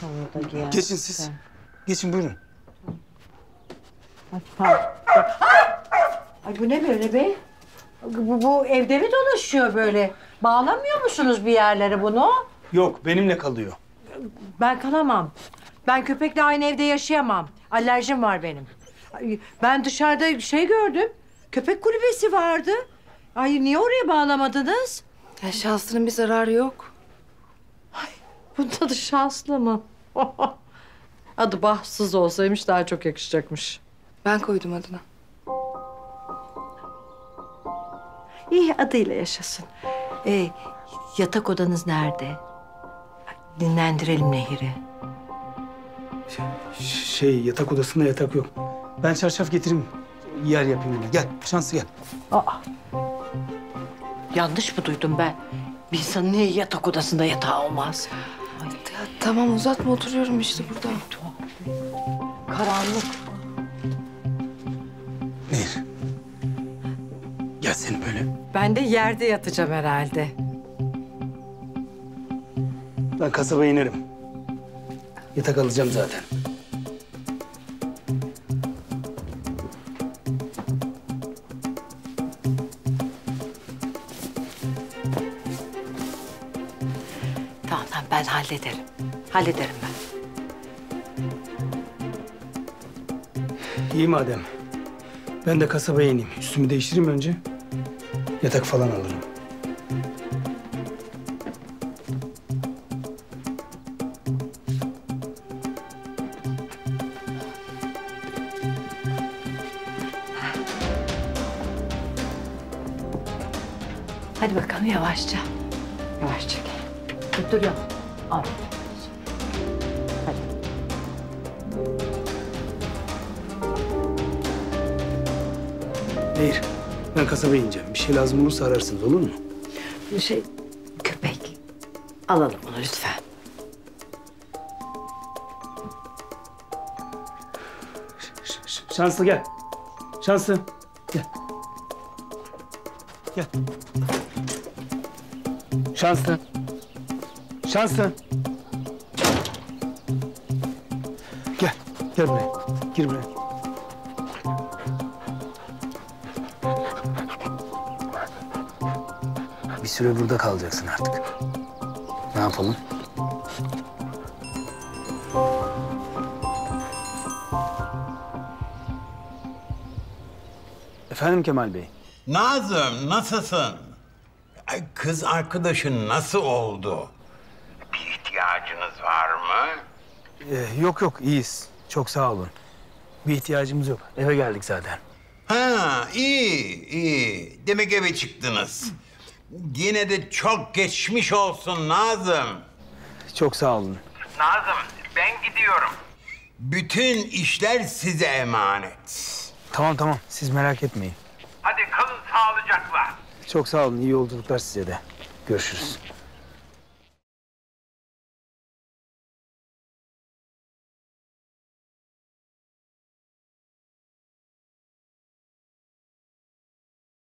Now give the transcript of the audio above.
Sonunda geldi. Geçin siz. Geçin buyurun. Ay, tamam. Ay bu ne böyle be? Bu, bu evde mi dolaşıyor böyle? Bağlamıyor musunuz bir yerlere bunu? Yok benimle kalıyor. Ben kalamam. Ben köpekle aynı evde yaşayamam. Alerjim var benim. Ay, Ben dışarıda şey gördüm. Köpek kulübesi vardı. Ay niye oraya bağlamadınız? Ya şahsının bir zararı yok. Bunda da şanslı mı? Adı bahtsız olsaymış daha çok yakışacakmış. Ben koydum adına. İyi adıyla yaşasın. Ee, yatak odanız nerede? Dinlendirelim Nehir'i. Ş- Şey yatak odasında yatak yok. Ben çarşaf getireyim. Yer yapayım ona. Gel şansı gel. Aa. Yanlış mı duydum ben? Bir insanın niye yatak odasında yatağı olmaz? Tamam uzatma oturuyorum işte burada. karanlık. Nehir. Gel seni böyle. Ben de yerde yatacağım herhalde. Ben kasabaya inerim. Yatak alacağım zaten. Tamam tamam ben hallederim. Hallederim ben. İyi madem. Ben de kasabaya ineyim. Üstümü değiştireyim önce. Yatak falan alırım. Hadi bakalım yavaşça. Yavaşça gel. Götürüyorum. Al. Nehir. Ben kasabaya ineceğim. Bir şey lazım olursa ararsınız olur mu? Bir şey köpek. Alalım onu lütfen. Ş- şanslı gel. Şanslı. Gel. Gel. Şanslı. Şanslı. Gel buraya. Gir buraya. Bir süre burada kalacaksın artık. Ne yapalım? Efendim Kemal Bey. Nazım nasılsın? Ay, Kız arkadaşın nasıl oldu? Bir ihtiyacınız var mı? Ee, yok yok iyiyiz. Çok sağ olun. Bir ihtiyacımız yok. Eve geldik zaten. Ha iyi iyi. Demek eve çıktınız. Yine de çok geçmiş olsun Nazım. Çok sağ olun. Nazım ben gidiyorum. Bütün işler size emanet. Tamam tamam siz merak etmeyin. Hadi kalın sağlıcakla. Çok sağ olun. İyi yolculuklar size de. Görüşürüz.